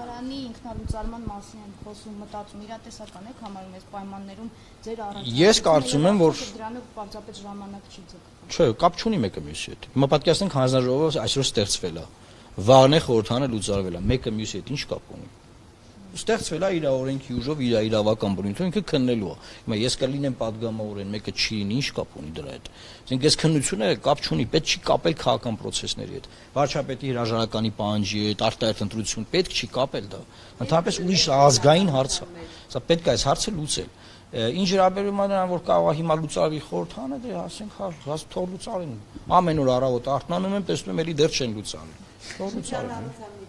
Համալսարանի ինքնալուծարման մասին են խոսում, մտածում, իրատեսական եք համարում այս պայմաններում ձեր առանց Ես կարծում եմ, որ- դրանով պարզապես ժամանակ չի ձգվում։ Չէ, կապ չունի մեկը մյուսի հետ։ Հիմա պատկերացնենք հանձնաժողովը այսօր ստեղծվել է։ Վաղն է խորհրդանը լուծարվել է։ Մեկը մյուսի հետ ինչ կապ ունի ստեղծվել է իր օրենքի ուժով իր իրավական բնույթով ինքը քննելու է։ Հիմա ես կլինեմ падգամավորեն, մեկը չի լինի, ինչ կապ ունի դրա հետ։ Այսինքն ես քննությունը կապ չունի, պետք չի կապել քաղաքական process-ների հետ։ Վարչապետի հրաժարականի պահանջի հետ, արտահերտ ընտրություն պետք չի կապել դա։ Ընդհանրապես ուրիշ ազգային հարց է։ Սա պետք է այս հարցը լուծել։ Ինչ հրաբերում է նրան, որ կարող է հիմա լուծավի խորհրդանը, հա, դե ասենք, հա, թող լուծարեն։ Ամեն օր առավոտ արթնանում են, տեսնում էլի դեռ չեն լուծարել։ Թող լուծարեն։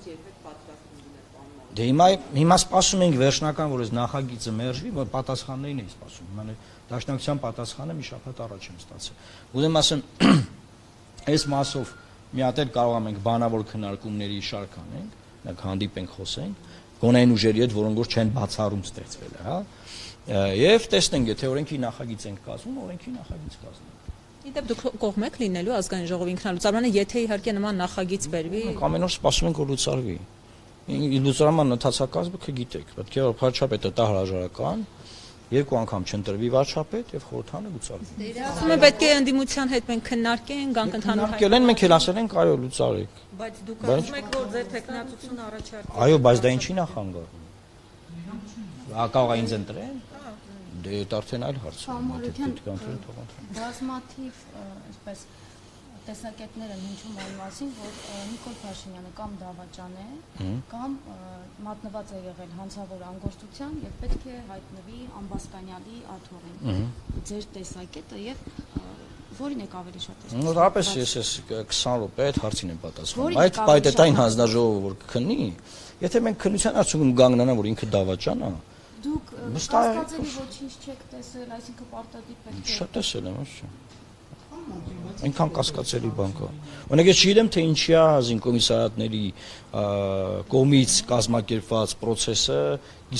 Դե հիմա հիմա սպասում ենք վերջնական, որ այս նախագիծը մերժվի, որ պատասխաններին էի սպասում։ Հիմա դաշնակցության պատասխանը մի շաբաթ առաջ եմ ստացել։ Ուզեմ ասեմ, այս մասով մի հատ էլ կարող ենք բանավոր քննարկումների շարք անենք, նակ հանդիպենք խոսենք, գոնային ուժերի հետ, որոնք որ չեն բացառում ստեղծվել, հա։ Եվ տեսնենք, եթե օրենքի նախագիծ ենք կազմում, օրենքի նախագիծ կազմենք։ Իդեպ դուք կողմ եք լինելու ազգային ժողովի ինքնալուծարմանը, եթե իհարկե նման նախագիծ բերվի։ Ամեն օր սպասում ենք, որ լուծարվի։ Լուծարման ընթացակազմը կգիտեք, պետք է որ վարչապետը տա հրաժարական, երկու անգամ չընտրվի վարչապետ եւ խորհրդանը լուծարվի։ Ասում եմ պետք է ընդդիմության հետ մենք քննարկենք, գանք ընդհանուր Քննարկել են, մենք էլ ասել ենք, այո, լուծարեք։ Բայց դուք ասում եք, որ ձեր տեխնացությունը առաջարկել։ Այո, բայց դա ինչի նախանգարում։ Ա կարող է ինձ ընտրեն։ Դե դա արդեն այլ հարց է։ ընտրեն։ Բազմաթիվ, այսպես տեսակետներ են հնչում այն մասին, որ Նիկոլ Փաշինյանը կամ դավաճան է, կամ մատնված է եղել հանցավոր անգործության եւ պետք է հայտնվի ամբասկանյալի աթոռին։ Ձեր տեսակետը եւ որին եք ավելի շատ տեսնում։ Նորապես ես ես 20 րոպե այդ հարցին եմ պատասխանում։ Այդ պայտետային հանձնաժողովը որ կքննի, եթե մենք քննության արդյունքում կանգնանա, որ ինքը դավաճան է, Դուք կասկածելի ոչինչ չեք տեսել, այսինքն պարտադիր պետք է շատ տեսել եմ, ոչ։ Այնքան կասկածելի բան կա։ Օրինակ ես չգիտեմ թե ինչի է ազին կոմիսարատների ա, կողմից կազմակերպված process-ը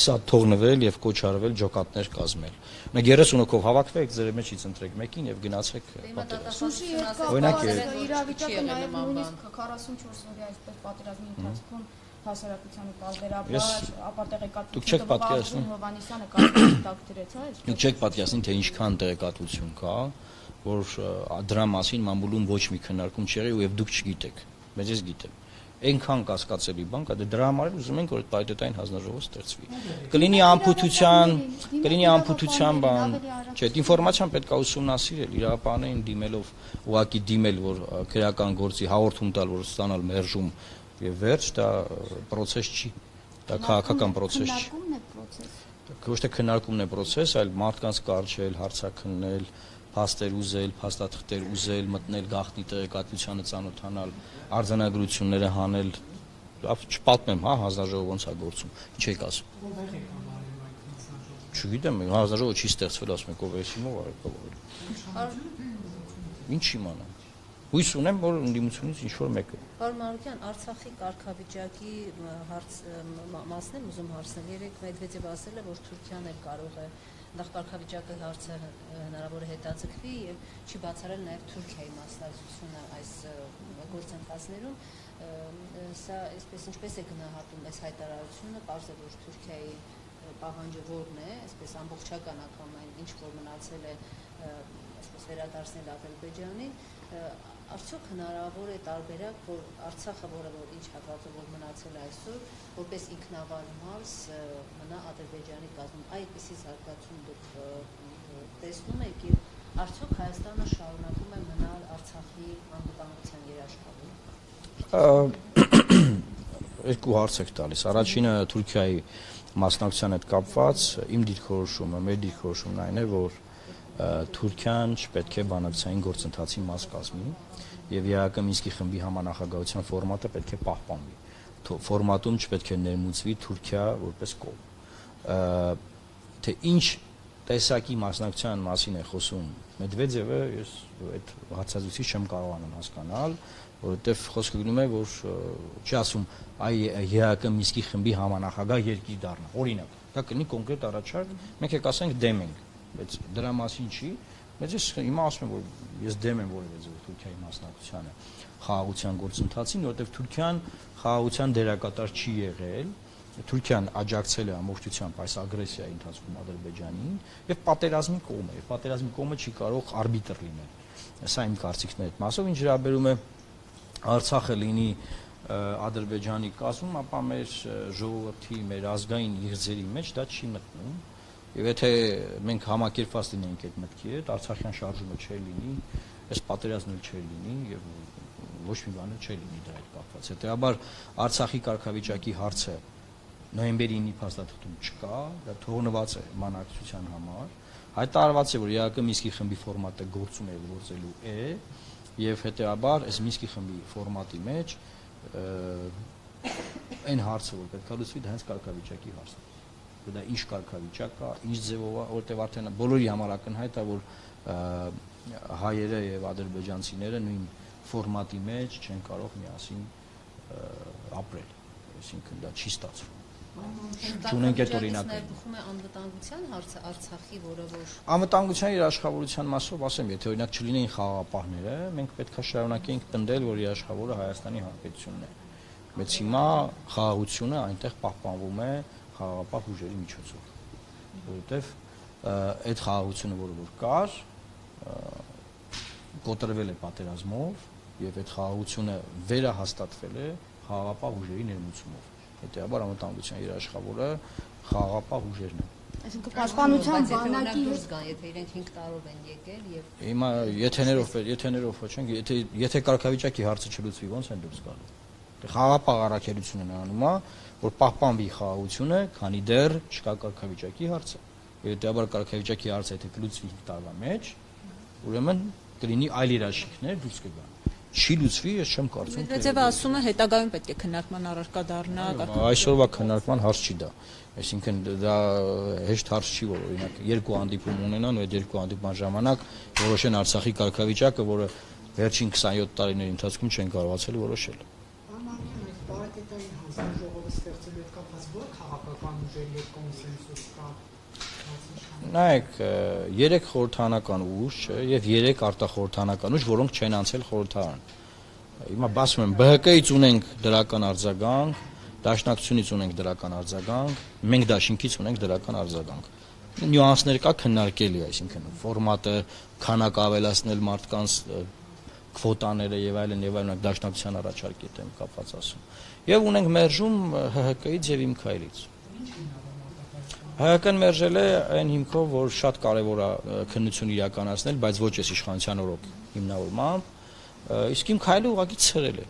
իսա թողնվել եւ կոչարվել ջոկատներ կազմել։ Օրինակ 30 հոգով հավաքվեք, ձեր մեջից ընտրեք մեկին եւ գնացեք պատերազմ։ Օրինակ է- իրավիճակը նաև նույնիսկ 44 օրյա այսպես պատերազմի ընթացքում հասարակությանը տարբերաբար Ես- ապարտեղեկատվություն Դուք չեք պատկերացնում։ Հովանիսյանը կարող դակտիրեց, հա, այս Դուք չեք պատկերացնի թե ինչքան տեղեկատվություն կա, որ դրա մասին մամուլում ոչ մի քննարկում չեղի ու եւ դուք չգիտեք։ Բայց ես գիտեմ։ Այնքան կասկածելի բան կա, դե դրա համար էլ ուզում ենք որ այդ պայտետային հանձնաժողովը ստեղծվի։ Կլինի ամփոփության, կլինի ամփոփության բան։ Չէ, այդ ինֆորմացիան պետք է ուսումնասիրել, իրապանային դիմելով, ուղակի դիմել, որ քրեական գործի հաղորդում տալ, որ ստանալ մերժում եւ վերջ, դա process չի։ Դա քաղաքական process չի։ Քննարկումն է process։ ոչ թե քննարկումն է process, այլ մարդկանց կարճել, հարցաքննել, փաստեր ուզել, փաստաթղթեր ուզել, մտնել գաղտնի տեղեկատվությանը ծանոթանալ, արձանագրությունները հանել, չպատմեմ, հա, հանձնաժողով ոնց է գործում։ Ինչ եք ասում։ Չգիտեմ, հանձնաժողովը չի ստեղծվել, ասում եք ով է իմով արել։ Ինչ իմանամ։ Հույս ունեմ, որ ընդդիմությունից ինչ որ մեկը։ Պարոն Մարուկյան, Արցախի կարգավիճակի հարց մասն եմ ուզում հարցնել։ Երեք Մեդվեդևը ասել է, որ Թուրքիան էլ կարող է նախ կարգավիճակի հարցը հնարավոր է հետաձգվի եւ չի բացառել նաեւ Թուրքիայի մասնակցությունը այս գործընթացներում։ Սա այսպես ինչպես է գնահատում այս հայտարարությունը, parz է որ Թուրքիայի պահանջը որն է, այսպես ամբողջական անգամ այն ինչ որ մնացել է այսպես վերադարձնել Ադրբեջանին, արդյոք հնարավոր է տարբերակ, որ Արցախը, որը որ ինչ հատվածով որ մնացել է այսօր, որպես ինքնավար մարզ մնա Ադրբեջանի կազմում։ Այդպիսի զարգացում դուք տեսնում եք եւ արդյոք Հայաստանը շարունակում է մնալ Արցախի անկախության երաշխավորը։ երկու հարց եք տալիս։ Առաջինը Թուրքիայի մասնակցության հետ կապված իմ դիրքորոշումը, մեր դիրքորոշումն այն է, որ Թուրքիան չպետք է բանակցային գործընթացի մաս կազմի եւ ԵԱԿ Մինսկի խմբի համանախագահության ֆորմատը պետք է պահպանվի։ Ֆորմատում չպետք է ներմուծվի Թուրքիա որպես կողմ։ Թե ինչ տեսակի մասնակցության մասին է խոսում Մեդվեդևը, ես այդ հարցազրույցի չեմ կարողանում հասկանալ, որովհետև խոսքը գնում է, որ չի ասում այ ԵԱԿ Մինսկի խմբի համանախագահ երկիր դառնա։ Օրինակ, դա կլինի կոնկրետ առաջարկ, մենք եք ասենք դեմ ենք, բայց դրա մասին չի, բայց ես հիմա ասում եմ, որ ես դեմ եմ որևէ ձև Թուրքիայի մասնակցությանը խաղաղության գործընթացին, որովհետև Թուրքիան խաղաղության դերակատար չի եղել Թուրքիան աջակցել է ամբողջությամբ այս ագրեսիայի ընթացքում Ադրբեջանին եւ պատերազմի կողմ է։ Պատերազմի կողմը չի կարող արբիտր լինել։ Սա իմ կարծիքն է այդ մասով, ինչ հրաբերում է Արցախը լինի Ադրբեջանի կազմում, ապա մեր ժողովրդի, մեր ազգային իղձերի մեջ դա չի մտնում։ Եվ եթե մենք համակերպված լինենք այդ մտքի հետ, Արցախյան շարժումը չի լինի, այս պատերազմը չի լինի եւ ոչ մի բան չի լինի դրա հետ կապված։ Հետեւաբար Արցախի կարգավիճակի հարցը նոյեմբերի 9-ի փաստաթղթում չկա, դա թողնված է մանակցության համար։ Հայտարարված է, որ ԵԱԿ Միսկի խմբի ֆորմատը գործում է գործելու է եւ հետեւաբար այս Միսկի խմբի ֆորմատի մեջ այն հարցը, որ պետք է լուծվի, դա հենց կարգավիճակի հարցն է դա ինչ կարգավիճակ կա, ինչ ձևով է, որտեղ արդեն բոլորի համար ակնհայտ է, որ հայերը եւ ադրբեջանցիները նույն ֆորմատի մեջ չեն կարող միասին ապրել։ Այսինքն դա չի ստացվում։ Չունենք այդ օրինակը։ Ներդուխում է անվտանգության հարցը Արցախի, որը որ Անվտանգության երաշխավորության մասով ասեմ, եթե օրինակ չլինեին խաղաղապահները, մենք պետքա շարունակեինք պնդել, որ երաշխավորը Հայաստանի Հանրապետությունն է։ Բայց հիմա խաղաղությունը այնտեղ պահպանվում է խաղաղապահ ուժերի միջոցով, որովհետև այդ խաղաղությունը, որը որ կար, կոտրվել է պատերազմով եւ այդ խաղաղությունը վերահաստատվել է խաղաղապահ ուժերի ներմուծումով։ Հետեւաբար անվտանգության երաշխավորը խաղաղապահ ուժերն են։ Այսինքն պաշտպանության բանակի դուրս գան, եթե իրենք 5 տարով են եկել եւ Հիմա եթեներով եթեներով ոչենք, եթե եթե կարգավիճակի հարցը չլուծվի, ո՞նց են դուրս գալու։ Դե խաղաղապահ առաքելություն են անում, որ պահպանվի խաղաղությունը, քանի դեռ չկա կարգավիճակի հարցը։ Հետեւաբար կարգավիճակի հարցը եթե կլուծվի 5 տարվա մեջ, ուրեմն կլինի այլ երաշխիքներ դուրս կգան չի լուծվի, ես չեմ կարծում։ Մեդվեդևը ասում է հետագայում պետք է քննարկման առարկա դառնա, Այսօրվա քննարկման հարց չի դա։ Այսինքն դա հեշտ հարց չի, որ օրինակ երկու հանդիպում ունենան ու այդ երկու հանդիպման ժամանակ որոշեն Արցախի կարգավիճակը, որը վերջին 27 տարիների ընթացքում չեն կարողացել որոշել։ Բարեկետային հանձնաժողովը ստեղծելու հետ կապված ո՞ր քաղաքական ուժերի հետ կոնսենսուս կա Նայեք, 3 խորհրդանական ուժ եւ 3 արտախորհրդանական ուժ, որոնք չեն անցել խորհրդարան։ Հիմա ասում եմ, ԲՀԿ-ից ունենք դրական արձագանք, Դաշնակցությունից ունենք դրական արձագանք, մենք Դաշինքից ունենք դրական արձագանք։ Նյուանսներ կա քննարկելի, այսինքն ֆորմատը, քանակ ավելացնել մարդկանց քվոտաները եւ այլն եւ այլն Դաշնակցության առաջարկի հետ կապված ասում։ Եվ ունենք մերժում ՀՀԿ-ից եւ իմ քայլից։ Հայական մերժել է այն հիմքով, որ շատ կարևոր է քննություն իրականացնել, բայց ոչ էս իշխանության օրոք հիմնավորմամբ, իսկ իմ քայլը ուղղակի ցրել է։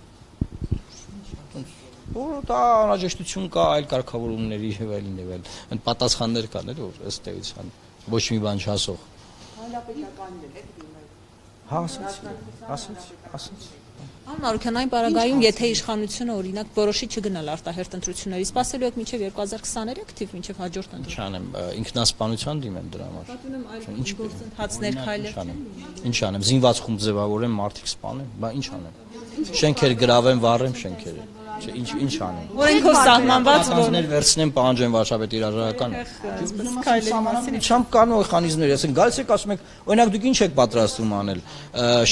Որ դա անհրաժեշտություն կա այլ կարգավորումների եւ այլն եւ այլն։ Ընդ պատասխաններ կան, էլ որ ըստ էության ոչ մի բան չասող։ Հանրապետականն էլ եք դիմել։ Հա, ասեցի, ասեցի, ասեցի։ Աննա Արուքյան այն պարագայում, եթե իշխանությունը օրինակ որոշի չգնալ արտահերտ ընտրությունների, սпасելու եք մինչև 2023 թիվ, մինչև հաջորդ ընտրություն։ Ինչ անեմ, ինքնասպանության դիմեմ դրա համար։ Ինչ գործընթացներ քայլեր։ Ինչ անեմ, զինված խումբ ձևավորեմ, մարդիկ սպանեմ, բա ինչ անեմ։ Շենքեր գրավեմ, վառեմ շենքերը։ Չէ, ինչ ինչ անեմ։ Օրենքով սահմանված որ պահանջեմ վարշավետ իրաժարական։ քայլերի մասին Չամբ կան մեխանիզմներ, ասեն գալիս եք ասում եք, օրինակ դուք ինչ եք պատրաստվում անել։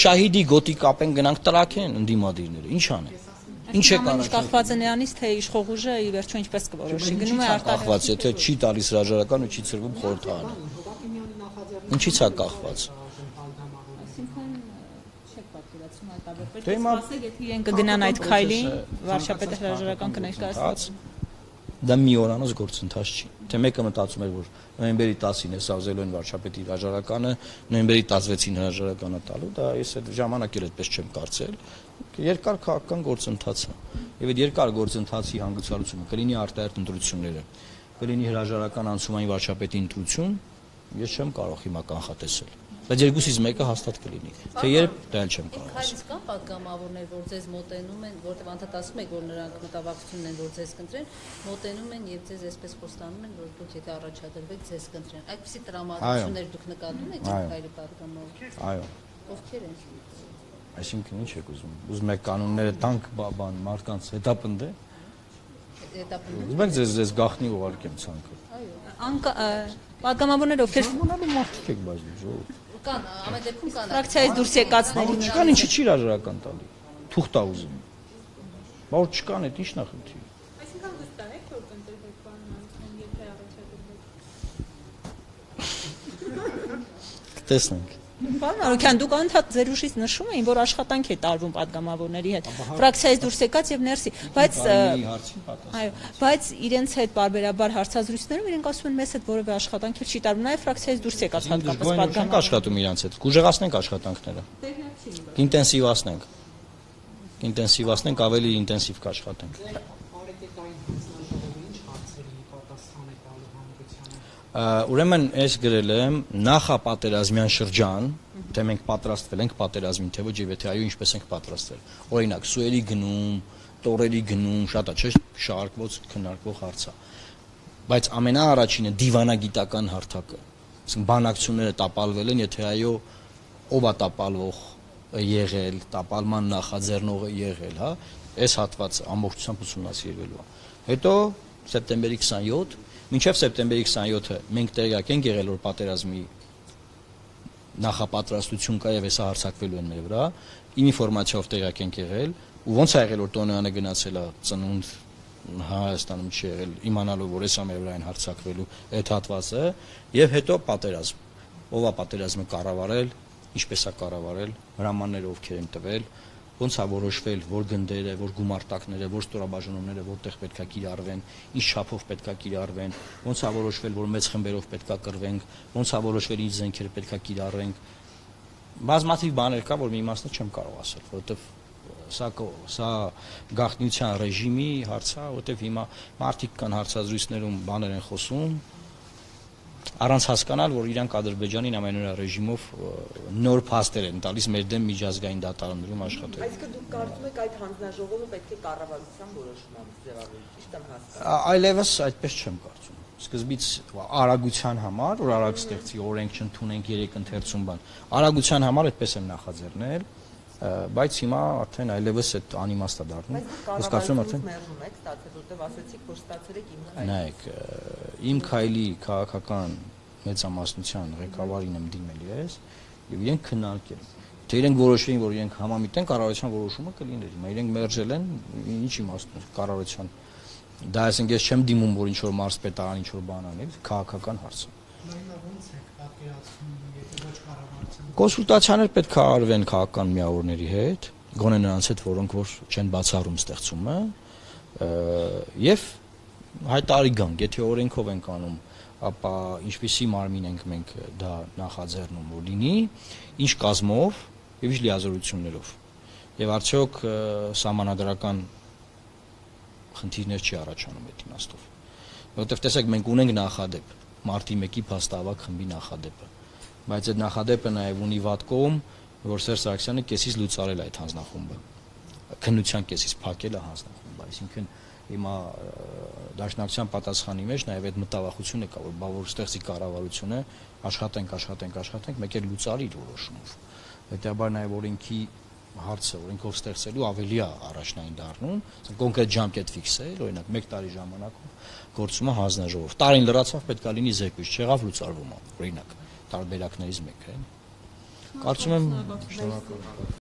Շահիդի գոտի կապեն գնանք տրակեն ընդդիմադիրները։ Ինչ անեն։ Ինչ ինչ արած։ կախված է նրանից, թե իշխող ուժը ի վերջո ինչպես կորոշի։ Գնում է արտահերտ։ Կախված, եթե չի տալիս հրաժարական ու չի ծրվում խորհրդարանը։ Ինչի՞ց է կախված։ այդ ավերպետ։ Դե հիմա- Ասեք, եթե իրենք կգնան այդ քայլին, վարշապետը հրաժարական կներկայացնի։ դա մի օրանոց գործընթաց չի։ Թե մեկը մտածում էր, որ նոյեմբերի 10-ին է սազելու են վարչապետի հրաժարականը, նոյեմբերի 16-ին հրաժարականը տալու, դա ես այդ ժամանակ էլ այդպես չեմ կարծել։ Երկար քաղաքական գործընթաց է։ Եվ այդ երկար գործընթացի հանգուցալուծումը կլինի արտահերտ ընտրությունները, կլինի հրաժարական անցումային վարչապետի ընտրություն, ես չեմ կարող հիմա կանխատեսել բայց երկուսից մեկը հաստատ կլինի։ Թե երբ դա էլ չեմ կարող։ Իսկ կան պատգամավորներ, որ ձեզ մոտենում են, որտեղ անդադասում եք, որ նրանք մտավախություն են, որ ձեզ կընտրեն, մոտենում են եւ ձեզ այսպես խոստանում են, որ դուք եթե առաջադրվեք, ձեզ կընտրեն։ Այդպիսի տրամադրություններ դուք նկատում եք հայերի պատգամավորներ։ Այո։ Ովքեր են։ Այսինքն ինչ եք ուզում։ Ուզում եք կանոնները տանք բան մարդկանց հետապնդե։ Հետապնդե։ Ուզում եք ձեզ ձեզ գախնի ուղարկեմ ցանկը։ Այո։ Անկա պատգամավորներ ովքեր։ Մանալու մարդիկ եք բայց ժողովուրդ։ Կան, ամեն դեպքում կան։ Ֆրակցիայից դուրս եկածների։ Բայց չկան, ինչի՞ չի հրաժարական տալի։ Թուղթա ուզում։ Բայց չկան, այդ ի՞նչն է խնդիրը։ Այսինքն վստահ եք, որ կընտրվեք բանն, եթե առաջադրվեք։ Կտեսնենք։ Պարոն Արոքյան, դուք անդադ ձեր ուշից նշում էին, որ աշխատանք է տարվում падգամավորների հետ, ֆրակցիայից դուրս եկած եւ ներսի, բայց այո, բայց իրենց հետ բարբերաբար հարցազրույցներում իրենք ասում են մեզ հետ որևէ աշխատանք չի տարվում, նաեւ ֆրակցիայից դուրս եկած հատկապես падգամավորներ աշխատում իրենց հետ։ Կուժեղացնենք աշխատանքները։ Ինտենսիվացնենք։ Ինտենսիվացնենք, ավելի ինտենսիվ կաշխատենք։ Ուրեմն ես գրել եմ նախապատերազմյան շրջան, թե մենք պատրաստվել ենք պատերազմին, թե ոչ եւ եթե այո, ինչպես ենք պատրաստվել։ Օրինակ, սուերի գնում, տորերի գնում, շատ է, չէ՞, շարքված քննարկվող հարցա։ Բայց ամենաառաջինը դիվանագիտական հարթակը։ Այսինքն բանակցությունները տապալվել են, եթե այո, ով է տապալվող եղել, տապալման նախաձեռնողը եղել, հա, այս հատվածը ամբողջությամբ ուսումնասիրվելու է։ Հետո սեպտեմբերի 27, մինչև սեպտեմբերի 27-ը մենք տեղյակ ենք եղել, որ պատերազմի նախապատրաստություն կա եւ հեսա հարցակվելու են մեր վրա։ Իմ ինֆորմացիայով տեղյակ ենք եղել, ու ոնց է եղել որ Տոնոյանը գնացել է ծնունդ Հայաստանում չի եղել, իմանալով որ հեսա մեր վրա են հարցակվելու այդ հատվածը եւ հետո պատերազմ։ Ով է պատերազմը կառավարել, ինչպես է կառավարել, հրամանները ովքեր են տվել, ոնց է որոշվել, որ գնդերը, որ գումարտակները, որ ստորաբաժանումները որտեղ պետքա կիրառվեն, ինչ չափով պետքա կիրառվեն, ոնց է որոշվել, որ մեծ խմբերով պետքա կռվենք, ոնց է որոշվել ինչ զենքեր պետքա կիրառենք։ Բազմաթիվ բաներ կա, որ մի մասը չեմ կարող ասել, որովհետև սա սա գաղտնիության ռեժիմի հարց է, որովհետև հիմա մարդիկ կան հարցազրույցներում բաներ են խոսում, առանց հասկանալ, որ իրանք Ադրբեջանին ամենօրյա ռեժիմով նոր փաստեր են տալիս մեր դեմ միջազգային դատարաններում աշխատել։ Այսինքն դուք կարծում եք այդ հանձնաժողովը պետք է կառավարության որոշմամբ ձևավորվի, ճիշտ եմ հասկանում։ Այլևս այդպես չեմ կարծում։ Սկզբից արագության համար, որ արագ ստեղծի օրենք չընդունենք երեք ընթերցում բան։ Արագության համար այդպես եմ նախաձեռնել, բայց հիմա արդեն այլևս այդ անիմաստ է դառնում։ Ես կարծում եմ արդեն մերժում եք ստացել, որտեղ ասացիք, որ ստացել եք իմ քայլ։ նայեք, իմ քայլի քաղաքական մեծամասնության ղեկավարին եմ դիմել ես եւ իրենք քննարկել։ Թե իրենք որոշեին, որ իրենք համամիտ են, կառավարության որոշումը կլիներ։ Հիմա իրենք մերժել են, ինչ իմաստ ունի կառավարության։ Դա այսինքն ես չեմ դիմում, որ ինչ որ մարզպետարան ինչ որ բան անի, քաղաքական հարց Կոնսուլտացիաներ պետք է արվեն քաղաքական միավորների հետ, գոնե նրանց հետ, որոնք որ չեն բացառում ստեղծումը, եւ հայտարարի գանք, եթե օրենքով ենք անում, ապա ինչպիսի մարմին ենք մենք դա նախաձեռնում որ լինի, ինչ կազմով եւ ինչ լիազորություններով։ Եվ արդյոք ը, սահմանադրական խնդիրներ չի առաջանում այդ իմաստով։ Որովհետեւ տեսեք մենք ունենք նախադեպ, մարտի 1-ի փաստավակ խմբի նախադեպը բայց այդ նախադեպը նաև ունի վատ կողմ, որ Սերժ Սարգսյանը կեսից լուծարել այդ հանձնախումբը։ Քննության կեսից փակել է հանձնախումբը, այսինքն հիմա դաշնակցության պատասխանի մեջ նաև այդ մտավախությունը կա, որ բա որ ստեղծի կառավարությունը աշխատենք, աշխատենք, աշխատենք, մեկ էլ լուծարի որոշումով։ Հետաբար նաև օրենքի հարցը օրենքով ստեղծելու ավելի է առաջնային դառնում, ասենք կոնկրետ ժամկետ ֆիքսել, օրինակ 1 տարի ժամանակում գործում է հանձնաժողով։ Տարին լրացավ պետք է լինի զեկույց, չեղավ լուծարվում է, օրինակ տարբերակներից մեկը։ Կարծում եմ շնորհակալ